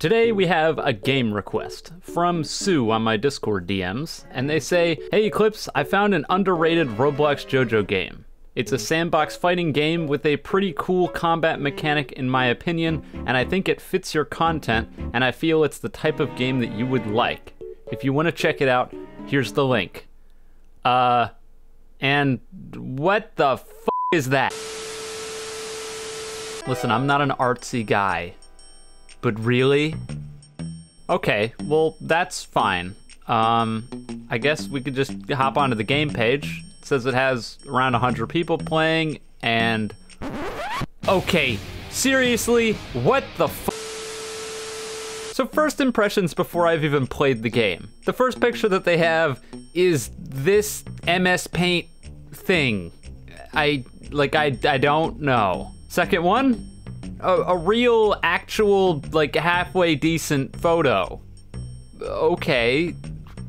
Today we have a game request from Sue on my Discord DMs, and they say, Hey Eclipse, I found an underrated Roblox JoJo game. It's a sandbox fighting game with a pretty cool combat mechanic in my opinion, and I think it fits your content, and I feel it's the type of game that you would like. If you want to check it out, here's the link. Uh, and what the f is that? Listen, I'm not an artsy guy, but really? Okay, well, that's fine. Um, I guess we could just hop onto the game page. It says it has around 100 people playing, and. Okay, seriously, what the f? So, first impressions before I've even played the game. The first picture that they have is this MS Paint thing. I, like, I, I don't know. Second one, a, a real, actual, like, halfway decent photo. Okay,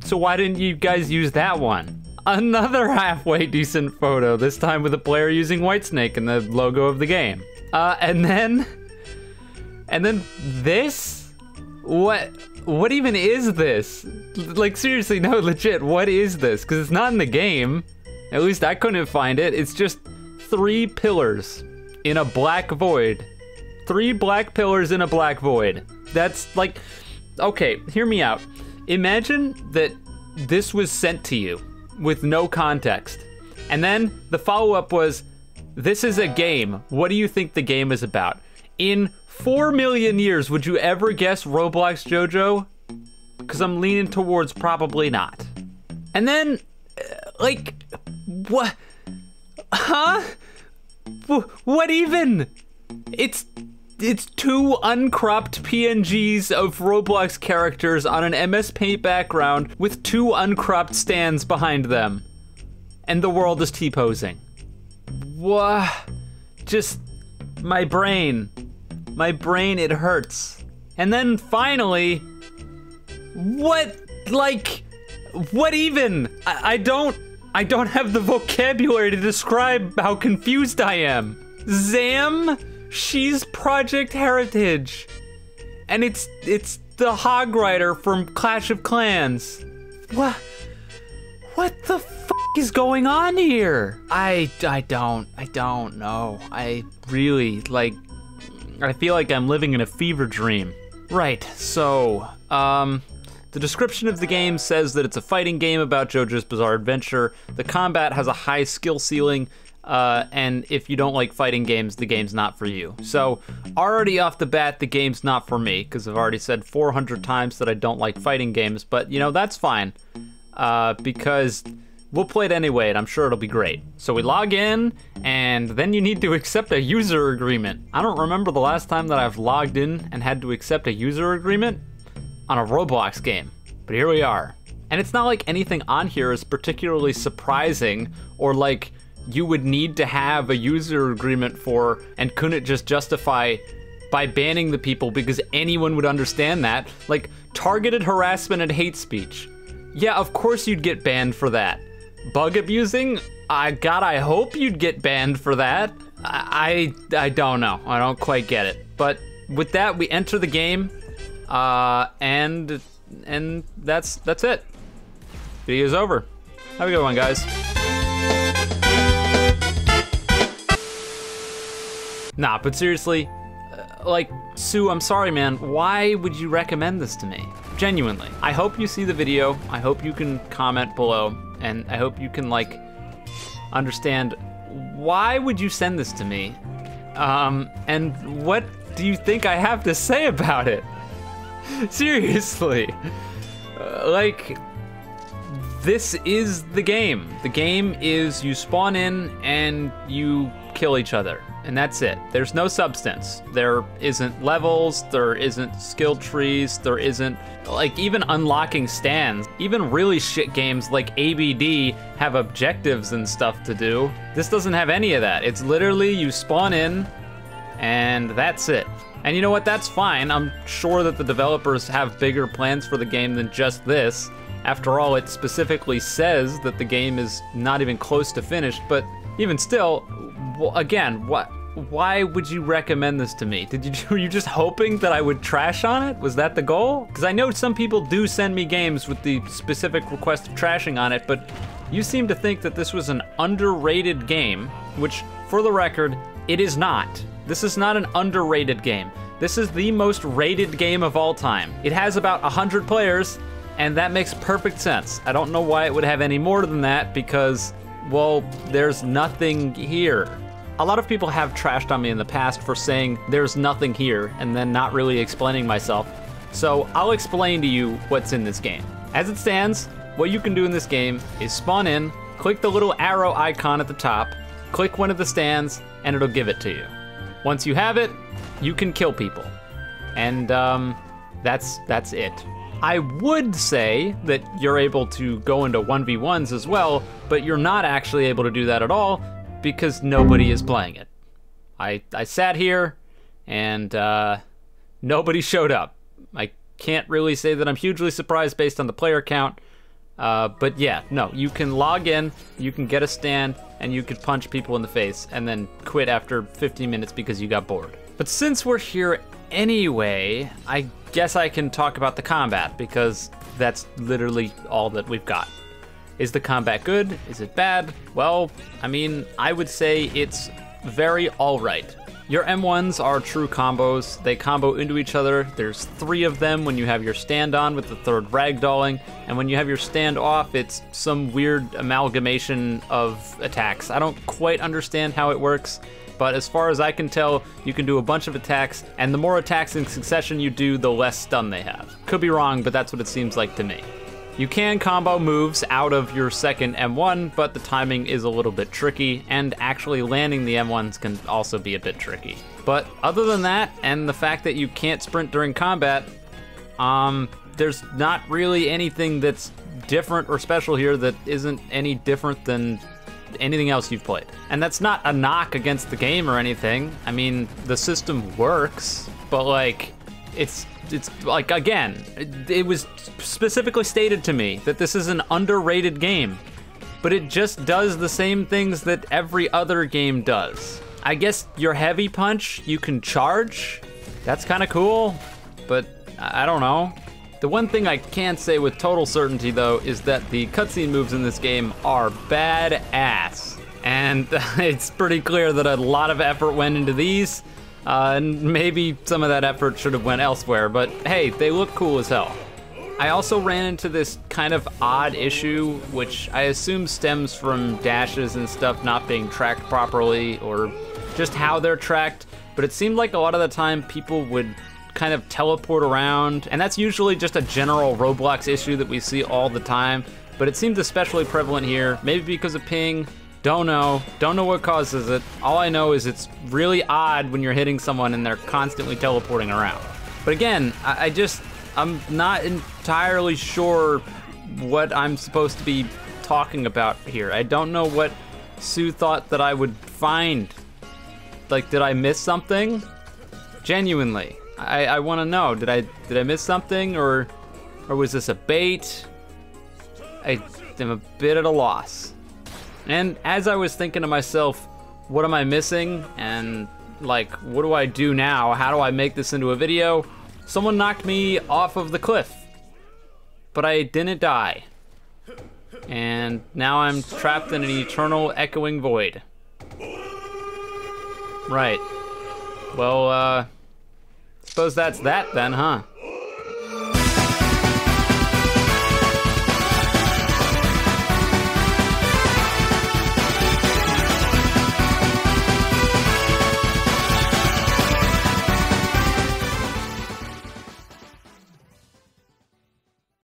so why didn't you guys use that one? Another halfway decent photo, this time with a player using Whitesnake and the logo of the game. Uh, and then, and then this? What, what even is this? Like seriously, no, legit, what is this? Cause it's not in the game. At least I couldn't find it. It's just three pillars in a black void. Three black pillars in a black void. That's like, okay, hear me out. Imagine that this was sent to you with no context. And then the follow up was, this is a game. What do you think the game is about? In four million years, would you ever guess Roblox JoJo? Because I'm leaning towards probably not. And then, uh, like, what? Huh? Wh- What even? It's it's two uncropped PNGs of Roblox characters on an MS Paint background with two uncropped stands behind them. And the world is T-posing. What? Just my brain. My brain it hurts. And then finally what like what even? I, I don't I don't have the vocabulary to describe how confused I am. Zam, she's Project Heritage. And it's it's the Hog Rider from Clash of Clans. What what the f is going on here? I I don't I don't know. I really like I feel like I'm living in a fever dream. Right, so, um, the description of the game says that it's a fighting game about JoJo's Bizarre Adventure. The combat has a high skill ceiling, uh, and if you don't like fighting games, the game's not for you. So, already off the bat, the game's not for me, because I've already said 400 times that I don't like fighting games, but you know, that's fine, uh, because we'll play it anyway, and I'm sure it'll be great. So we log in, and then you need to accept a user agreement. I don't remember the last time that I've logged in and had to accept a user agreement on a Roblox game, but here we are. And it's not like anything on here is particularly surprising or like you would need to have a user agreement for and couldn't just justify by banning the people because anyone would understand that. Like targeted harassment and hate speech. Yeah, of course you'd get banned for that. Bug abusing? I God, I hope you'd get banned for that. I I, I don't know. I don't quite get it. But with that, we enter the game, uh, and and that's that's it. Video's over. Have a good one, guys. Nah, but seriously, uh, like, Sue, I'm sorry, man. Why would you recommend this to me? Genuinely. I hope you see the video. I hope you can comment below. And I hope you can, like, understand why would you send this to me? Um, and what do you think I have to say about it? Seriously. Uh, like, this is the game. The game is you spawn in and you kill each other. And that's it. There's no substance. There isn't levels, there isn't skill trees, there isn't, like, even unlocking stands. Even really shit games like ABD have objectives and stuff to do. This doesn't have any of that. It's literally you spawn in, and that's it. And you know what? That's fine. I'm sure that the developers have bigger plans for the game than just this. After all, it specifically says that the game is not even close to finished, but even still, well, again, what why would you recommend this to me? Did you were you just hoping that I would trash on it? Was that the goal? Because I know some people do send me games with the specific request of trashing on it, but you seem to think that this was an underrated game, which, for the record, it is not. This is not an underrated game. This is the most rated game of all time. It has about 100 players, and that makes perfect sense. I don't know why it would have any more than that because, well, there's nothing here. A lot of people have trashed on me in the past for saying there's nothing here and then not really explaining myself. So I'll explain to you what's in this game. As it stands, what you can do in this game is spawn in, click the little arrow icon at the top, click one of the stands, and it'll give it to you. Once you have it, you can kill people. And um, that's that's it. I would say that you're able to go into 1v1s as well, but you're not actually able to do that at all because nobody is playing it. I, I sat here and uh, nobody showed up. I can't really say that I'm hugely surprised based on the player count, uh, but yeah, no, you can log in, you can get a stand, and you can punch people in the face and then quit after 15 minutes because you got bored. But since we're here anyway, I guess I can talk about the combat because that's literally all that we've got. Is the combat good? Is it bad? Well, I mean, I would say it's very alright. Your M1s are true combos. They combo into each other. There's three of them when you have your stand on with the third ragdolling, and when you have your stand off, it's some weird amalgamation of attacks. I don't quite understand how it works, but as far as I can tell, you can do a bunch of attacks, and the more attacks in succession you do, the less stun they have. Could be wrong, but that's what it seems like to me. You can combo moves out of your second M1, but the timing is a little bit tricky, and actually landing the M1s can also be a bit tricky. But other than that, and the fact that you can't sprint during combat, um, there's not really anything that's different or special here that isn't any different than anything else you've played. And that's not a knock against the game or anything. I mean, the system works, but like, it's it's like again, it was specifically stated to me that this is an underrated game, but it just does the same things that every other game does. I guess your heavy punch you can charge. That's kind of cool, but I don't know. The one thing I can say with total certainty though is that the cutscene moves in this game are badass. And it's pretty clear that a lot of effort went into these. Uh, and maybe some of that effort should have went elsewhere, but hey, they look cool as hell. I also ran into this kind of odd issue, which I assume stems from dashes and stuff not being tracked properly, or just how they're tracked, but it seemed like a lot of the time people would kind of teleport around, and that's usually just a general Roblox issue that we see all the time, but it seems especially prevalent here, maybe because of ping, don't know. Don't know what causes it. All I know is it's really odd when you're hitting someone and they're constantly teleporting around. But again, I, I just, I'm not entirely sure what I'm supposed to be talking about here. I don't know what Sue thought that I would find. Like, did I miss something? Genuinely, I, I want to know. Did I did I miss something, or or was this a bait? I am a bit at a loss. And as I was thinking to myself, what am I missing? And like, what do I do now? How do I make this into a video? Someone knocked me off of the cliff, but I didn't die. And now I'm trapped in an eternal echoing void. Right. Well, uh, suppose that's that then, huh?